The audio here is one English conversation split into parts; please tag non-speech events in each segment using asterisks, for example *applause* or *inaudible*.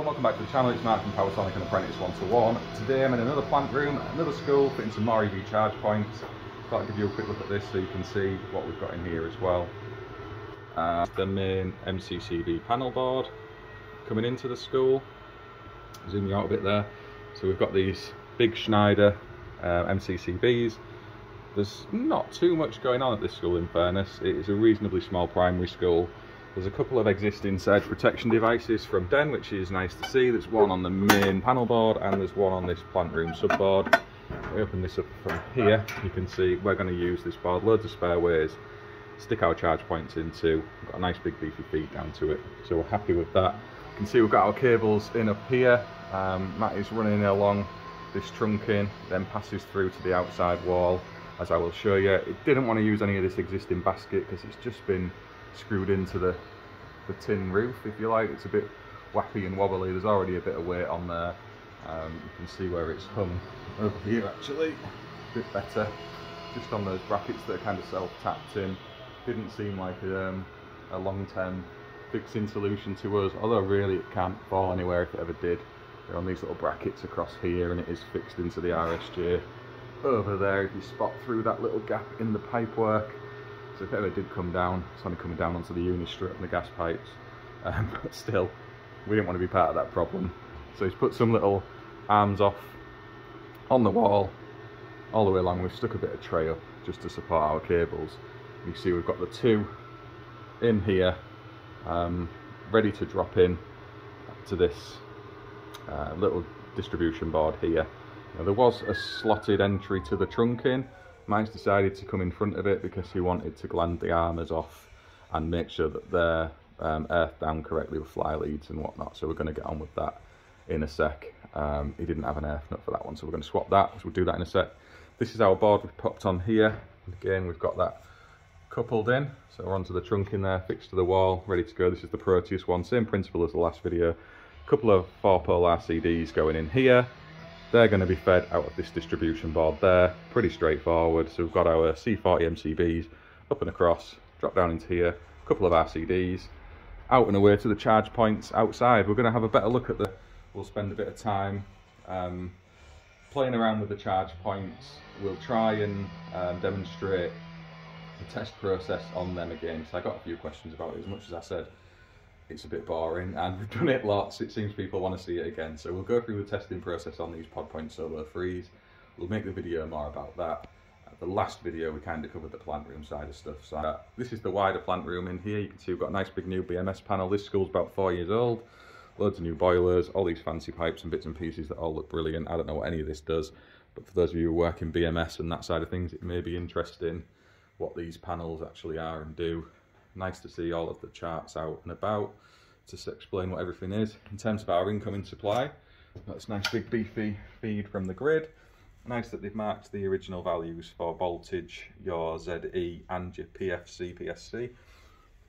And welcome back to the channel, it's Mark from Powersonic and Apprentice 121. Today I'm in another plant room, another school, fitting some more EV charge points. Thought I'd give you a quick look at this so you can see what we've got in here as well. Uh, the main MCCB panel board coming into the school. Zoom you out a bit there. So we've got these big Schneider uh, MCCBs. There's not too much going on at this school in fairness. It is a reasonably small primary school there's a couple of existing surge protection devices from Dehn, which is nice to see. There's one on the main panel board and there's one on this plant room subboard. We open this up from here, you can see we're going to use this board, loads of spare ways, stick our charge points into, got a nice big beefy feed down to it, so we're happy with that. You can see we've got our cables in up here, um, Matt is running along this trunking, then passes through to the outside wall, as I will show you. It didn't want to use any of this existing basket because it's just been screwed into the, the tin roof, if you like. It's a bit wappy and wobbly. There's already a bit of weight on there. Um, you can see where it's hung over here actually, a bit better. Just on those brackets that are kind of self-tapped in. Didn't seem like um, a long-term fixing solution to us, although really it can't fall anywhere if it ever did. They're on these little brackets across here and it is fixed into the RSJ. Over there, if you spot through that little gap in the pipework, if ever did come down, it's only coming down onto the unistrut and the gas pipes. *laughs* Um, but still, we didn't want to be part of that problem. So he's put some little arms off on the wall all the way along. We've stuck a bit of tray up just to support our cables. You see we've got the two in here, um, ready to drop in to this uh, little distribution board here. Now, there was a slotted entry to the trunking, Mine's decided to come in front of it because he wanted to gland the armors off and make sure that they're um, earthed down correctly with fly leads and whatnot. So we're going to get on with that in a sec. Um, he didn't have an earth nut for that one, so we're going to swap that. So we'll do that in a sec. This is our board we've popped on here. Again, we've got that coupled in. So we're onto the trunk in there, fixed to the wall, ready to go. This is the Proteus one, same principle as the last video. A couple of four pole RCDs going in here. They're going to be fed out of this distribution board there. Pretty straightforward. So we've got our C40 MCBs up and across, drop down into here, a couple of RCDs, out and away to the charge points outside. We're going to have a better look at the, we'll spend a bit of time um, playing around with the charge points. We'll try and um, demonstrate the test process on them again. So I got a few questions about it as much as I said it's a bit boring and we've done it lots. It seems people want to see it again. So we'll go through the testing process on these PodPoint Solo 3s. We'll make the video more about that. Uh, the last video we kind of covered the plant room side of stuff. So uh, this is the wider plant room in here. You can see we've got a nice big new BMS panel. This school's about four years old. Loads of new boilers, all these fancy pipes and bits and pieces that all look brilliant. I don't know what any of this does, but for those of you who work in BMS and that side of things, it may be interesting what these panels actually are and do nice to see all of the charts out and about to explain what everything is. In terms of our incoming supply, that's nice big beefy feed from the grid. Nice that they've marked the original values for voltage, your ZE and your PFC, PSC.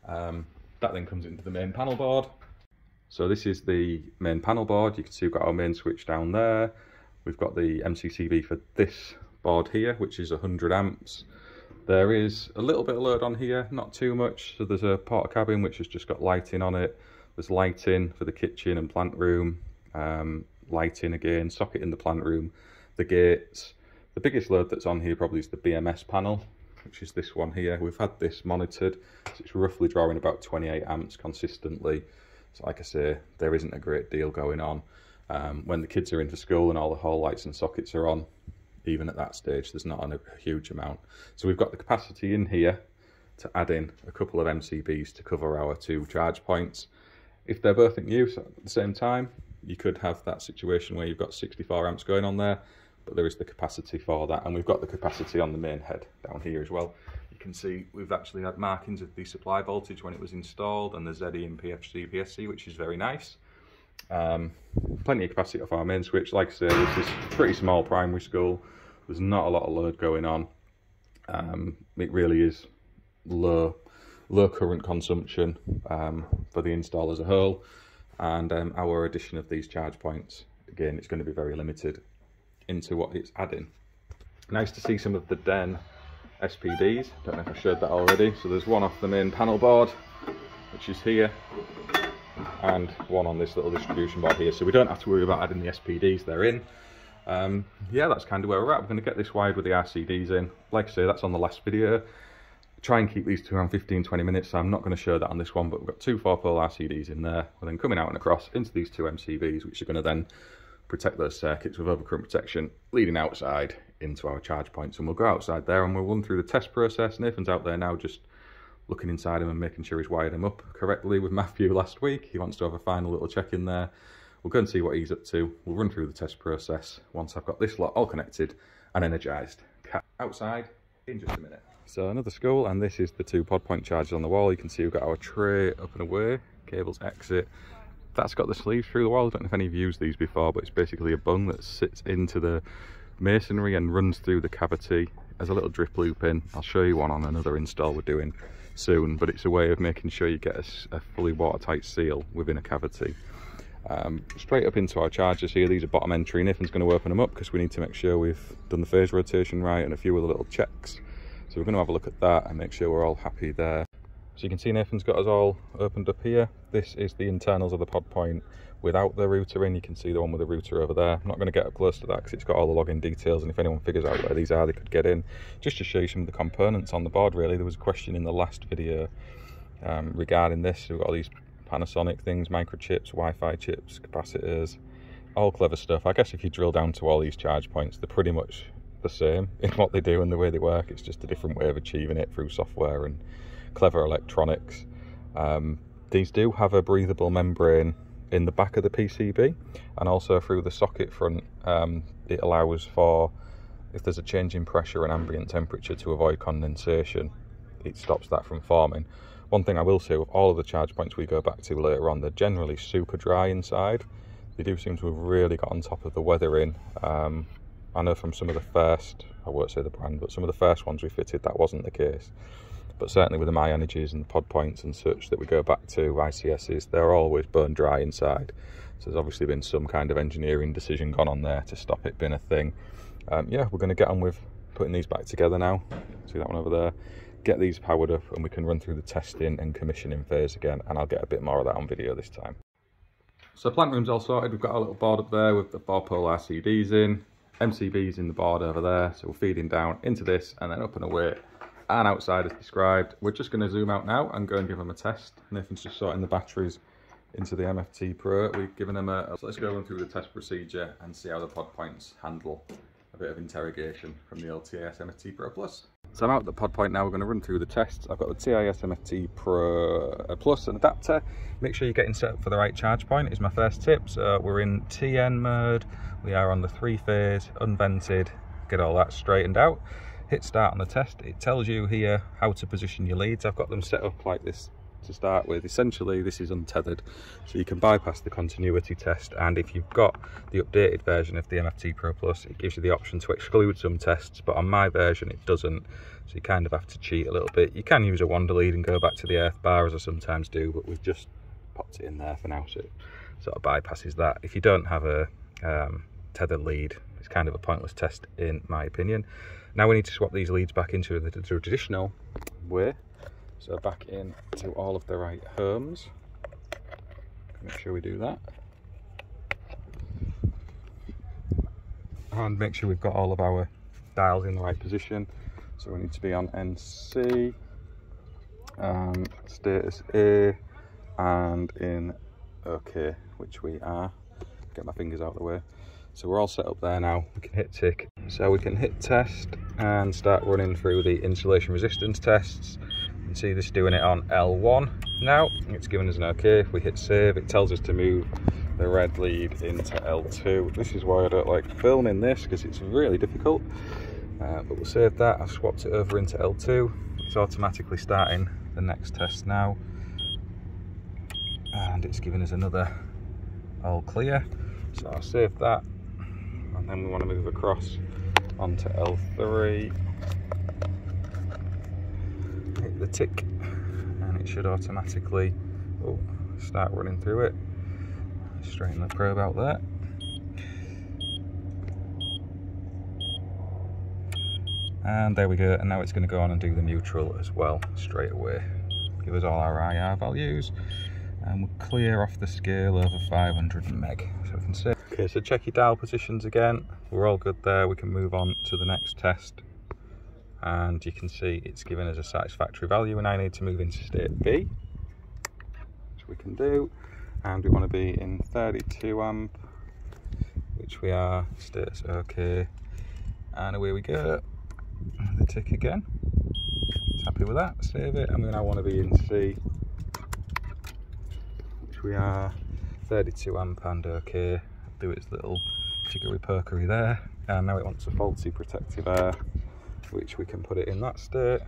Um, that then comes into the main panel board. So this is the main panel board. You can see we've got our main switch down there. We've got the MCCB for this board here, which is 100 amps. There is a little bit of load on here, not too much. So there's a Portakabin which has just got lighting on it. There's lighting for the kitchen and plant room. Um, lighting again, socket in the plant room, the gates. The biggest load that's on here probably is the BMS panel, which is this one here. We've had this monitored, so it's roughly drawing about 28 amps consistently. So like I say, there isn't a great deal going on. Um, when the kids are into school and all the hall lights and sockets are on, even at that stage, there's not a huge amount. So we've got the capacity in here to add in a couple of MCBs to cover our two charge points. If they're both in use at the same time, you could have that situation where you've got 64 amps going on there, but there is the capacity for that. And we've got the capacity on the main head down here as well. You can see we've actually had markings of the supply voltage when it was installed and the ZE and PFC, PSC, which is very nice. Um, plenty of capacity off our main switch. Like I say, this is pretty small primary school. There's not a lot of load going on. Um, it really is low, low current consumption um, for the install as a whole. And um, our addition of these charge points, again, it's going to be very limited into what it's adding. Nice to see some of the Dehn SPDs. Don't know if I showed that already. So there's one off the main panel board, which is here. And one on this little distribution board here. So we don't have to worry about adding the SPDs they're in. Um, yeah, that's kind of where we're at. We're going to get this wired with the RCDs in. Like I say, that's on the last video. Try and keep these to around 15-20 minutes, so I'm not going to show that on this one, but we've got two 4-pole RCDs in there. We're then coming out and across into these two MCBs which are going to then protect those circuits with overcurrent protection, leading outside into our charge points. And we'll go outside there and we'll run through the test process. Nathan's out there now just looking inside him and making sure he's wired him up correctly with Matthew *laughs* last week. He wants to have a final little check in there. We'll go and see what he's up to. We'll run through the test process once I've got this lot all connected and energized. Outside in just a minute. So another school and this is the two pod point chargers on the wall. You can see we've got our tray up and away, cables exit. That's got the sleeves through the wall. I don't know if any of you used these before, but it's basically a bung that sits into the masonry and runs through the cavity as a little drip loop in. I'll show you one on another install we're doing soon, but it's a way of making sure you get a, a fully watertight seal within a cavity. Um, straight up into our chargers here, these are bottom entry. Nathan's going to open them up because we need to make sure we've done the phase rotation right and a few other little checks. So we're going to have a look at that and make sure we're all happy there. So you can see Nathan's got us all opened up here. This is the internals of the pod point without the router in. You can see the one with the router over there. I'm not going to get up close to that because it's got all the login details and if anyone figures out where these are, they could get in. Just to show you some of the components on the board really. There was a question in the last video um, regarding this. we've got all these Panasonic things, microchips, Wi-Fi chips, capacitors, all clever stuff. I guess if you drill down to all these charge points, they're pretty much the same *laughs* in what they do and the way they work. It's just a different way of achieving it through software and clever electronics. Um, these do have a breathable membrane in the back of the PCB and also through the socket front. Um, it allows for if there's a change in pressure and ambient temperature to avoid condensation it stops that from forming. One thing I will say with all of the charge points we go back to later on they're generally super dry inside. They do seem to have really got on top of the weathering. Um, I know from some of the first I won't say the brand but some of the first ones we fitted that wasn't the case but certainly with the myenergis and the pod points and such that we go back to ICSs, they're always bone dry inside. So there's obviously been some kind of engineering decision gone on there to stop it being a thing. Um, yeah, we're going to get on with putting these back together now. See that one over there? Get these powered up and we can run through the testing and commissioning phase again and I'll get a bit more of that on video this time. So plant room's all sorted. We've got a little board up there with the four pole RCDs in, MCBs in the board over there. So we're feeding down into this and then up and away and outside as described. We're just going to zoom out now and go and give them a test. Nathan's just sorting the batteries into the MFT Pro. We've given them a, so let's go run through the test procedure and see how the pod points handle a bit of interrogation from the LTIS MFT Pro Plus. So I'm out at the pod point now, we're going to run through the tests. I've got the TIS MFT Pro uh, Plus and adapter. Make sure you're getting set up for the right charge point is my first tip. So we're in TN mode, we are on the three phase, unvented, get all that straightened out hit start on the test it tells you here how to position your leads. I've got them set up like this to start with. Essentially this is untethered so you can bypass the continuity test and if you've got the updated version of the mft pro plus it gives you the option to exclude some tests but on my version it doesn't so you kind of have to cheat a little bit. You can use a wander lead and go back to the earth bar as i sometimes do but we've just popped it in there for now so it sort of bypasses that. If you don't have a um, tethered lead it's kind of a pointless test in my opinion now we need to swap these leads back into the, traditional way. So back in to all of the right homes. Make sure we do that. And make sure we've got all of our dials in the right position. So we need to be on NC, um, status A, and in OK, which we are. Get my fingers out of the way. So we're all set up there now. We can hit tick. So we can hit test and start running through the insulation resistance tests. You can see this doing it on L1 now. It's giving us an okay. If we hit save, it tells us to move the red lead into L2. This is why I don't like filming this because it's really difficult. Uh, but we'll save that. I've swapped it over into L2. It's automatically starting the next test now. And it's giving us another all clear. So I'll save that and then we want to move across onto L3 hit the tick and it should automatically oh, start running through it. Straighten the probe out there. And there we go and now it's going to go on and do the neutral as well straight away. Give us all our IR values and we'll clear off the scale over 500 meg. So we can see. Okay, so check your dial positions again. We're all good there. We can move on to the next test. And you can see it's given us a satisfactory value and I need to move into state B, which we can do. And we want to be in 32 amp, which we are, status okay. And away we go. The tick again. Happy with that, save it. And then I want to be in C, we are 32 amp and okay. Do its little jiggery perkery there. And now it wants a faulty protective air, which we can put it in that state.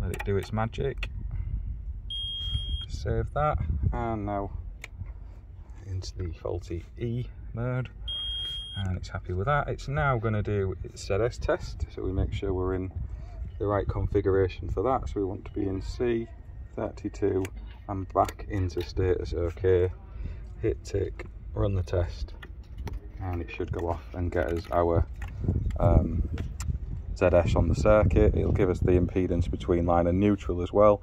Let it do its magic. Save that. And now into the faulty E mode and it's happy with that. It's now going to do its ZS test, so we make sure we're in the right configuration for that. So we want to be in C, 32, and back into status OK. Hit tick, run the test, and it should go off and get us our um, ZS on the circuit. It'll give us the impedance between line and neutral as well,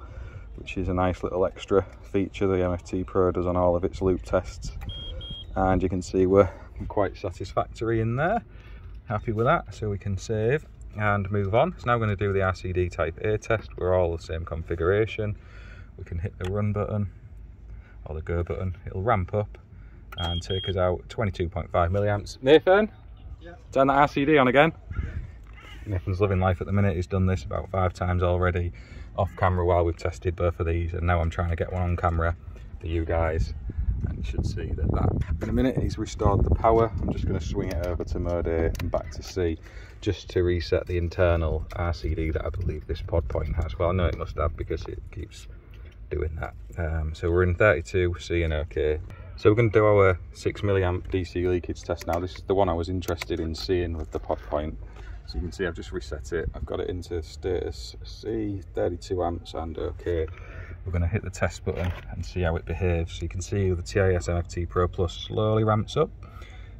which is a nice little extra feature the MFT Pro does on all of its loop tests. And you can see we're quite satisfactory in there. Happy with that, so we can save and move on. So now we're going to do the RCD Type A test. We're all the same configuration. We can hit the run button or the go button. It'll ramp up and take us out 22.5 milliamps. Nathan, yeah. turn that RCD on again. Yeah. Nathan's living life at the minute. He's done this about five times already off camera while we've tested both of these and now I'm trying to get one on camera for you guys and you should see that that in a minute he's restored the power i'm just going to swing it over to mode A and back to c just to reset the internal rcd that i believe this pod point has well i know it must have because it keeps doing that um, so we're in 32 c and okay so we're going to do our 6 milliamp dc leakage test now this is the one i was interested in seeing with the pod point so you can see i've just reset it i've got it into status c 32 amps and okay we're going to hit the test button and see how it behaves. So you can see the TIS MFT Pro Plus slowly ramps up.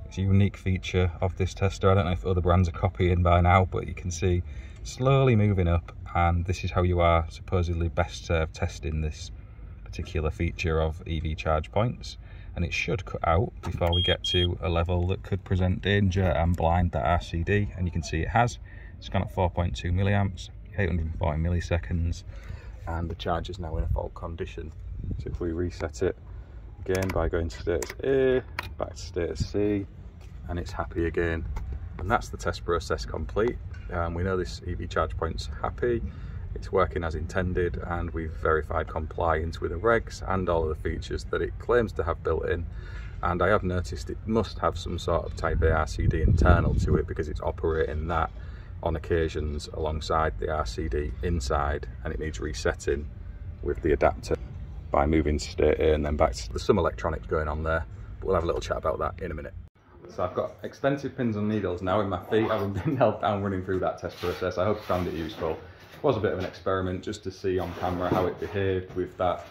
It's a unique feature of this tester. I don't know if other brands are copying by now, but you can see slowly moving up and this is how you are supposedly best served testing this particular feature of EV charge points and it should cut out before we get to a level that could present danger and blind that RCD and you can see it has. It's gone at 4.2 milliamps, 840 milliseconds and the charge is now in a fault condition. So if we reset it again by going to status A, back to status C, and it's happy again. And that's the test process complete. Um, we know this EV charge point's happy, it's working as intended, and we've verified compliance with the regs and all of the features that it claims to have built in. And I have noticed it must have some sort of Type A RCD internal to it because it's operating that on occasions alongside the RCD inside and it needs resetting with the adapter by moving state A and then back to there's some electronics going on there but we'll have a little chat about that in a minute. So I've got expensive pins and needles now in my feet having *laughs* been held down running through that test process. I hope you found it useful. It was a bit of an experiment just to see on camera how it behaved with that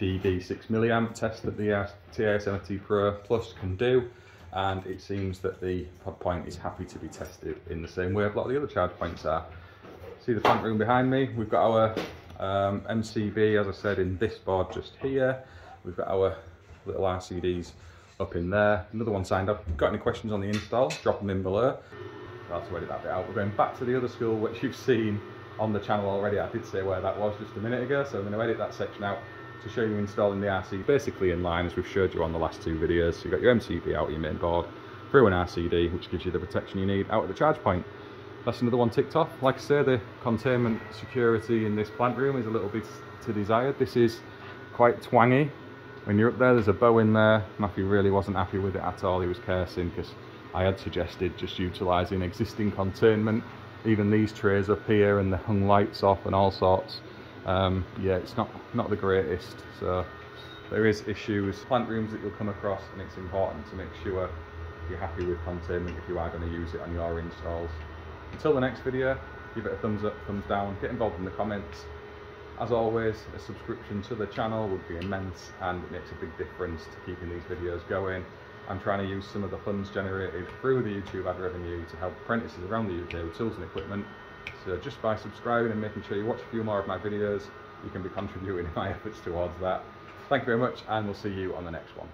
DC 6 milliamp test that the TIS MFT Pro Plus can do and it seems that the pod point is happy to be tested in the same way a lot of the other charge points are. See the front room behind me? We've got our um, MCB, as I said, in this board just here. We've got our little RCDs up in there. Another one signed up. Got any questions on the install? Drop them in below. That's where that bit out. We're going back to the other school, which you've seen on the channel already. I did say where that was just a minute ago, so I'm going to edit that section out to show you installing the RC basically in line as we've showed you on the last two videos. So you've got your MCB out of your main board, through an RCD which gives you the protection you need out at the charge point. That's another one ticked off. Like I say, the containment security in this plant room is a little bit to desired. This is quite twangy. When you're up there, there's a bow in there. Matthew really wasn't happy with it at all. He was cursing because I had suggested just utilising existing containment. Even these trays up here and the hung lights off and all sorts um, yeah it's not not the greatest so there is issues plant rooms that you'll come across and it's important to make sure you're happy with containment if you are going to use it on your installs until the next video give it a thumbs up thumbs down get involved in the comments as always a subscription to the channel would be immense and it makes a big difference to keeping these videos going I'm trying to use some of the funds generated through the YouTube ad revenue to help apprentices around the UK with tools and equipment so just by subscribing and making sure you watch a few more of my videos, you can be contributing *laughs* my efforts towards that. Thank you very much and we'll see you on the next one.